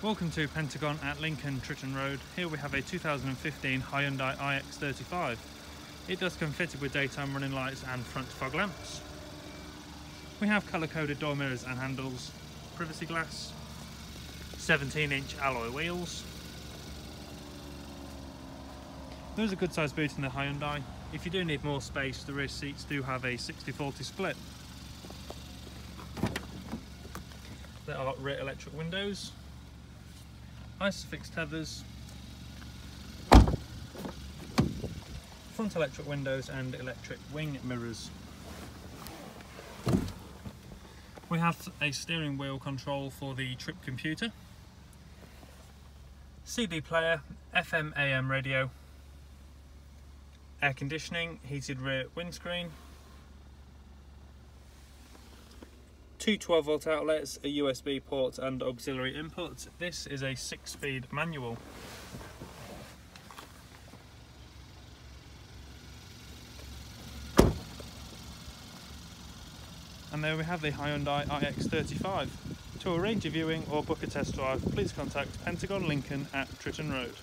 Welcome to Pentagon at Lincoln Tritton Road. Here we have a 2015 Hyundai iX35. It does come fitted with daytime running lights and front fog lamps. We have colour coded door mirrors and handles, privacy glass, 17 inch alloy wheels. There's a good sized boot in the Hyundai. If you do need more space, the rear seats do have a 60-40 split. There are rear electric windows, isofix tethers, front electric windows and electric wing mirrors. We have a steering wheel control for the trip computer, CD player, FM AM radio, air conditioning, heated rear windscreen, two 12 volt outlets, a USB port and auxiliary input. This is a six speed manual. And there we have the Hyundai iX35. To arrange a viewing or book a test drive, please contact Pentagon Lincoln at Tritton Road.